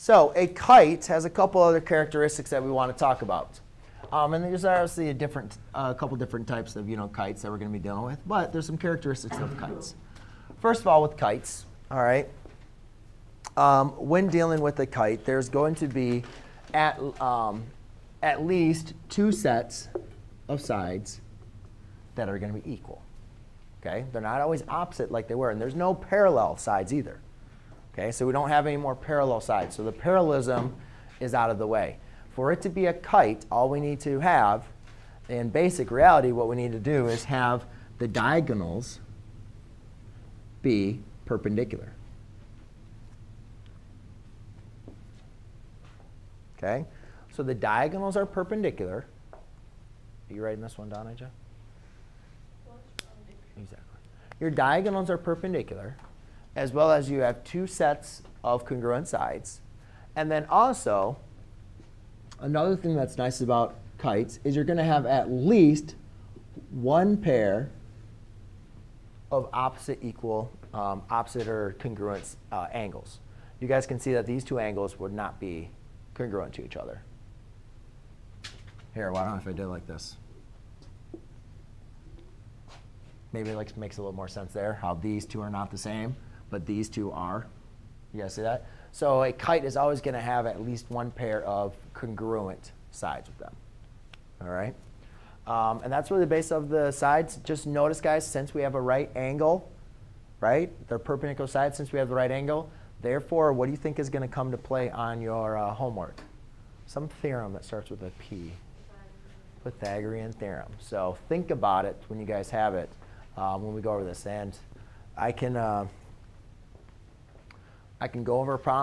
So a kite has a couple other characteristics that we want to talk about. Um, and there's obviously a different, a couple different types of you know kites that we're going to be dealing with, but there's some characteristics of kites. First of all, with kites, all right. Um, when dealing with a kite, there's going to be at um, at least two sets of sides that are going to be equal. Okay, they're not always opposite like they were, and there's no parallel sides either. Okay, so we don't have any more parallel sides. So the parallelism is out of the way. For it to be a kite, all we need to have, in basic reality, what we need to do is have the diagonals be perpendicular. Okay, so the diagonals are perpendicular. Are you writing this one down, AJ? Exactly. Your diagonals are perpendicular as well as you have two sets of congruent sides. And then also, another thing that's nice about kites is you're going to have at least one pair of opposite equal, um, opposite or congruent uh, angles. You guys can see that these two angles would not be congruent to each other. Here, why don't I if I did like this? Maybe it like makes a little more sense there, how these two are not the same but these two are. You guys see that? So a kite is always going to have at least one pair of congruent sides with them. All right? Um, and that's really the base of the sides. Just notice, guys, since we have a right angle, right? They're perpendicular sides since we have the right angle. Therefore, what do you think is going to come to play on your uh, homework? Some theorem that starts with a P. Pythagorean theorem. So think about it when you guys have it um, when we go over this. And I can... Uh, I can go over a problem